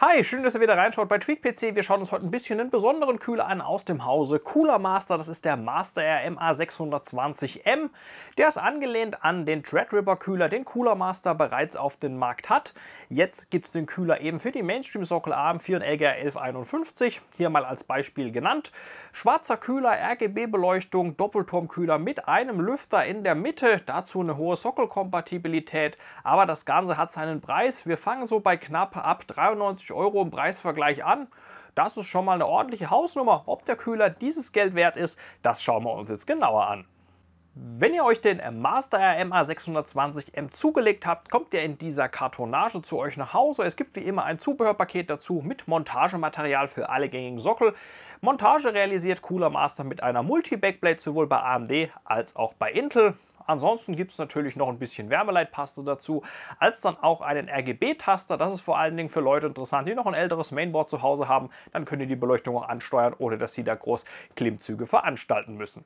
Hi, schön, dass ihr wieder reinschaut bei TweakPC. Wir schauen uns heute ein bisschen einen besonderen Kühler an aus dem Hause Cooler Master. Das ist der Master Air MA620M. Der ist angelehnt an den Threadripper Kühler, den Cooler Master bereits auf den Markt hat. Jetzt gibt es den Kühler eben für die Mainstream-Sockel AM4 und LGR 1151. Hier mal als Beispiel genannt. Schwarzer Kühler, RGB-Beleuchtung, Doppelturmkühler mit einem Lüfter in der Mitte. Dazu eine hohe Sockelkompatibilität. Aber das Ganze hat seinen Preis. Wir fangen so bei knapp ab 93 150 Euro im Preisvergleich an. Das ist schon mal eine ordentliche Hausnummer. Ob der Kühler dieses Geld wert ist, das schauen wir uns jetzt genauer an. Wenn ihr euch den Master RMA 620M zugelegt habt, kommt ihr in dieser Kartonage zu euch nach Hause. Es gibt wie immer ein Zubehörpaket dazu mit Montagematerial für alle gängigen Sockel. Montage realisiert Cooler Master mit einer Multi-Backplate sowohl bei AMD als auch bei Intel. Ansonsten gibt es natürlich noch ein bisschen Wärmeleitpaste dazu, als dann auch einen RGB-Taster. Das ist vor allen Dingen für Leute interessant, die noch ein älteres Mainboard zu Hause haben. Dann können die die Beleuchtung auch ansteuern, ohne dass sie da groß Klimmzüge veranstalten müssen.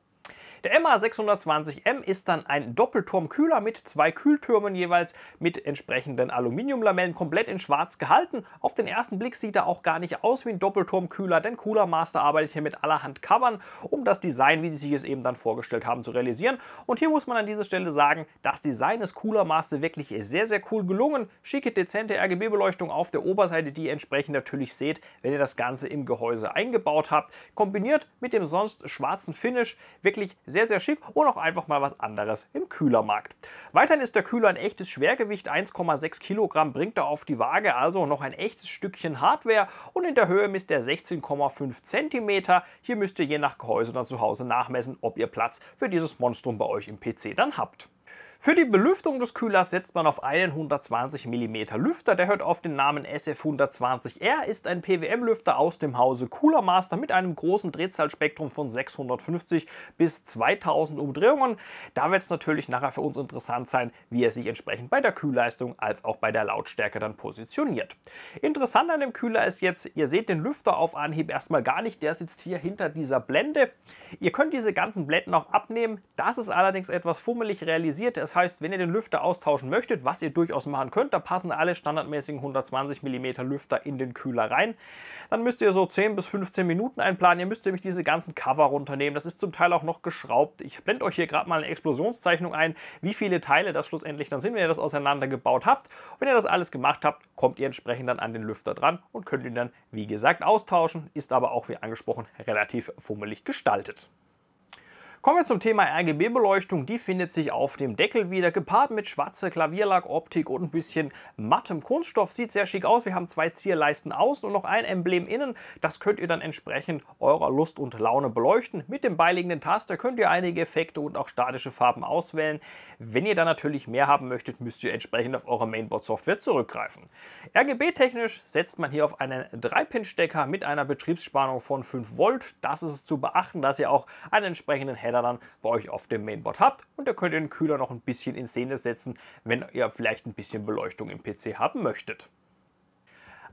Der MA620M ist dann ein Doppelturmkühler mit zwei Kühltürmen jeweils mit entsprechenden Aluminiumlamellen komplett in schwarz gehalten. Auf den ersten Blick sieht er auch gar nicht aus wie ein Doppelturmkühler, denn Cooler Master arbeitet hier mit allerhand Covern, um das Design, wie sie sich es eben dann vorgestellt haben, zu realisieren. Und hier muss man an dieser Stelle sagen, das Design ist Cooler Master wirklich sehr, sehr cool gelungen. Schicke, dezente RGB-Beleuchtung auf der Oberseite, die ihr entsprechend natürlich seht, wenn ihr das Ganze im Gehäuse eingebaut habt. Kombiniert mit dem sonst schwarzen Finish wirklich sehr, sehr schick und auch einfach mal was anderes im Kühlermarkt. Weiterhin ist der Kühler ein echtes Schwergewicht, 1,6 Kilogramm bringt er auf die Waage, also noch ein echtes Stückchen Hardware und in der Höhe misst er 16,5 cm. Hier müsst ihr je nach Gehäuse dann zu Hause nachmessen, ob ihr Platz für dieses Monstrum bei euch im PC dann habt. Für die Belüftung des Kühlers setzt man auf einen 120 mm Lüfter. Der hört auf den Namen SF120R, ist ein PWM-Lüfter aus dem Hause Cooler Master mit einem großen Drehzahlspektrum von 650 bis 2000 Umdrehungen. Da wird es natürlich nachher für uns interessant sein, wie er sich entsprechend bei der Kühlleistung als auch bei der Lautstärke dann positioniert. Interessant an dem Kühler ist jetzt, ihr seht den Lüfter auf Anhieb erstmal gar nicht, der sitzt hier hinter dieser Blende. Ihr könnt diese ganzen Blenden auch abnehmen, das ist allerdings etwas fummelig realisiert. Das heißt, wenn ihr den Lüfter austauschen möchtet, was ihr durchaus machen könnt, da passen alle standardmäßigen 120 mm Lüfter in den Kühler rein. Dann müsst ihr so 10 bis 15 Minuten einplanen. Ihr müsst nämlich diese ganzen Cover runternehmen. Das ist zum Teil auch noch geschraubt. Ich blende euch hier gerade mal eine Explosionszeichnung ein, wie viele Teile das schlussendlich dann sind, wenn ihr das auseinandergebaut habt. Und wenn ihr das alles gemacht habt, kommt ihr entsprechend dann an den Lüfter dran und könnt ihn dann, wie gesagt, austauschen. Ist aber auch, wie angesprochen, relativ fummelig gestaltet. Kommen wir zum Thema RGB-Beleuchtung. Die findet sich auf dem Deckel wieder, gepaart mit schwarzer Klavierlack-Optik und ein bisschen mattem Kunststoff. Sieht sehr schick aus. Wir haben zwei Zierleisten außen und noch ein Emblem innen. Das könnt ihr dann entsprechend eurer Lust und Laune beleuchten. Mit dem beiliegenden Taster könnt ihr einige Effekte und auch statische Farben auswählen. Wenn ihr dann natürlich mehr haben möchtet, müsst ihr entsprechend auf eure Mainboard-Software zurückgreifen. RGB-technisch setzt man hier auf einen 3-Pin-Stecker mit einer Betriebsspannung von 5 Volt. Das ist zu beachten, dass ihr auch einen entsprechenden Header dann bei euch auf dem Mainboard habt und da könnt ihr den Kühler noch ein bisschen in Szene setzen, wenn ihr vielleicht ein bisschen Beleuchtung im PC haben möchtet.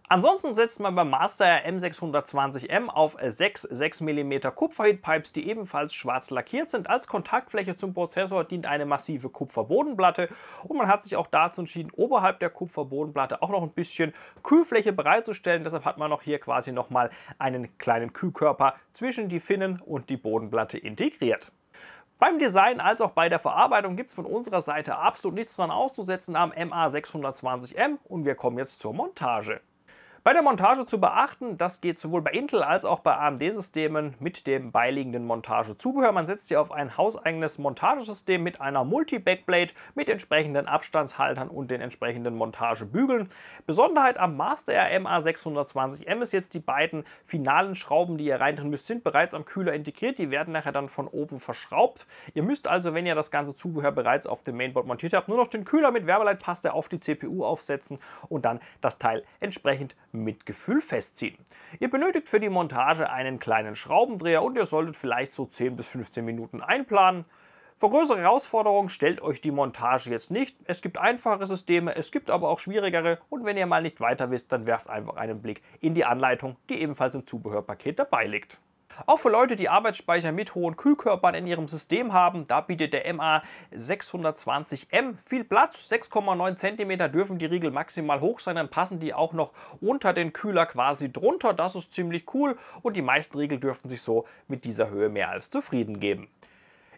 Ansonsten setzt man beim Master M620M auf 6 6 mm Kupferheatpipes, die ebenfalls schwarz lackiert sind. Als Kontaktfläche zum Prozessor dient eine massive Kupferbodenplatte und man hat sich auch dazu entschieden, oberhalb der Kupferbodenplatte auch noch ein bisschen Kühlfläche bereitzustellen. Deshalb hat man noch hier quasi nochmal einen kleinen Kühlkörper zwischen die Finnen und die Bodenplatte integriert. Beim Design als auch bei der Verarbeitung gibt es von unserer Seite absolut nichts dran auszusetzen am MA620M und wir kommen jetzt zur Montage. Bei der Montage zu beachten, das geht sowohl bei Intel als auch bei AMD-Systemen mit dem beiliegenden Montagezubehör. Man setzt hier auf ein hauseigenes Montagesystem mit einer Multi-Backplate mit entsprechenden Abstandshaltern und den entsprechenden Montagebügeln. Besonderheit am Master RMA 620M ist jetzt die beiden finalen Schrauben, die ihr reintun müsst, sind bereits am Kühler integriert. Die werden nachher dann von oben verschraubt. Ihr müsst also, wenn ihr das ganze Zubehör bereits auf dem Mainboard montiert habt, nur noch den Kühler mit Wärmeleitpaste auf die CPU aufsetzen und dann das Teil entsprechend mit Gefühl festziehen. Ihr benötigt für die Montage einen kleinen Schraubendreher und ihr solltet vielleicht so 10 bis 15 Minuten einplanen. Vor größere Herausforderungen stellt euch die Montage jetzt nicht. Es gibt einfache Systeme, es gibt aber auch schwierigere und wenn ihr mal nicht weiter wisst, dann werft einfach einen Blick in die Anleitung, die ebenfalls im Zubehörpaket dabei liegt. Auch für Leute, die Arbeitsspeicher mit hohen Kühlkörpern in ihrem System haben, da bietet der MA 620M viel Platz. 6,9 cm dürfen die Riegel maximal hoch sein, dann passen die auch noch unter den Kühler quasi drunter. Das ist ziemlich cool und die meisten Riegel dürften sich so mit dieser Höhe mehr als zufrieden geben.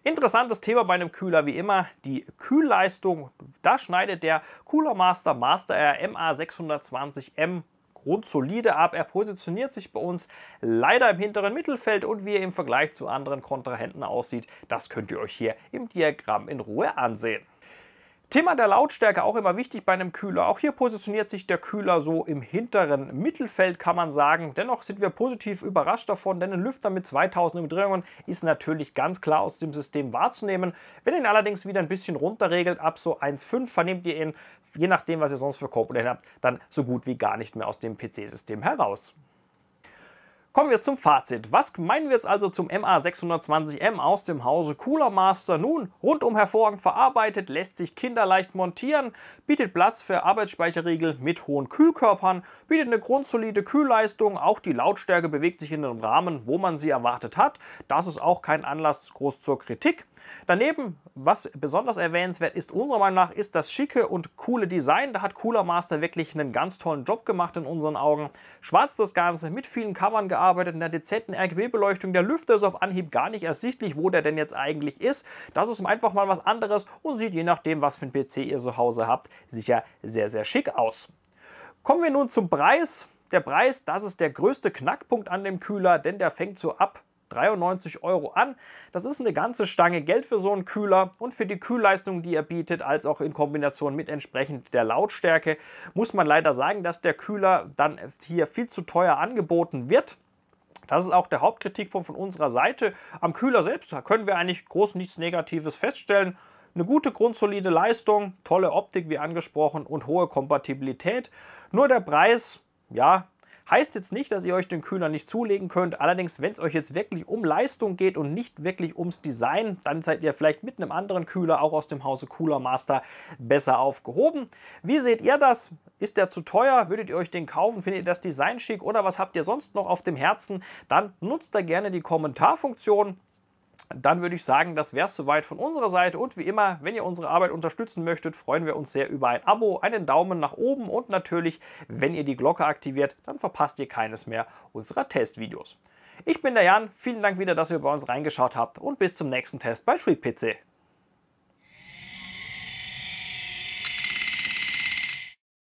Interessantes Thema bei einem Kühler wie immer, die Kühlleistung. Da schneidet der Cooler Master Master R MA620M grundsolide ab. Er positioniert sich bei uns leider im hinteren Mittelfeld und wie er im Vergleich zu anderen Kontrahenten aussieht, das könnt ihr euch hier im Diagramm in Ruhe ansehen. Thema der Lautstärke auch immer wichtig bei einem Kühler. Auch hier positioniert sich der Kühler so im hinteren Mittelfeld, kann man sagen. Dennoch sind wir positiv überrascht davon, denn ein Lüfter mit 2000 Umdrehungen ist natürlich ganz klar aus dem System wahrzunehmen. Wenn ihr ihn allerdings wieder ein bisschen runterregelt, ab so 1,5 vernehmt ihr ihn, je nachdem, was ihr sonst für Komponenten habt, dann so gut wie gar nicht mehr aus dem PC-System heraus. Kommen wir zum Fazit. Was meinen wir jetzt also zum MA620M aus dem Hause Cooler Master? Nun, rundum hervorragend verarbeitet, lässt sich kinderleicht montieren, bietet Platz für Arbeitsspeicherriegel mit hohen Kühlkörpern, bietet eine grundsolide Kühlleistung, auch die Lautstärke bewegt sich in einem Rahmen, wo man sie erwartet hat. Das ist auch kein Anlass groß zur Kritik. Daneben, was besonders erwähnenswert ist, unserer Meinung nach, ist das schicke und coole Design. Da hat Cooler Master wirklich einen ganz tollen Job gemacht in unseren Augen. Schwarz das Ganze, mit vielen Covern gearbeitet eingearbeitet in der dezenten RGB-Beleuchtung. Der Lüfter ist auf Anhieb gar nicht ersichtlich, wo der denn jetzt eigentlich ist. Das ist einfach mal was anderes und sieht je nachdem, was für ein PC ihr zu Hause habt, sicher sehr, sehr schick aus. Kommen wir nun zum Preis. Der Preis, das ist der größte Knackpunkt an dem Kühler, denn der fängt so ab 93 Euro an. Das ist eine ganze Stange Geld für so einen Kühler und für die Kühlleistung, die er bietet, als auch in Kombination mit entsprechend der Lautstärke, muss man leider sagen, dass der Kühler dann hier viel zu teuer angeboten wird. Das ist auch der Hauptkritikpunkt von unserer Seite. Am Kühler selbst können wir eigentlich groß nichts Negatives feststellen. Eine gute grundsolide Leistung, tolle Optik wie angesprochen und hohe Kompatibilität. Nur der Preis, ja, Heißt jetzt nicht, dass ihr euch den Kühler nicht zulegen könnt. Allerdings, wenn es euch jetzt wirklich um Leistung geht und nicht wirklich ums Design, dann seid ihr vielleicht mit einem anderen Kühler, auch aus dem Hause Cooler Master, besser aufgehoben. Wie seht ihr das? Ist der zu teuer? Würdet ihr euch den kaufen? Findet ihr das Design schick? Oder was habt ihr sonst noch auf dem Herzen? Dann nutzt da gerne die Kommentarfunktion dann würde ich sagen, das wäre es soweit von unserer Seite. Und wie immer, wenn ihr unsere Arbeit unterstützen möchtet, freuen wir uns sehr über ein Abo, einen Daumen nach oben und natürlich, wenn ihr die Glocke aktiviert, dann verpasst ihr keines mehr unserer Testvideos. Ich bin der Jan, vielen Dank wieder, dass ihr bei uns reingeschaut habt und bis zum nächsten Test bei SweetPC.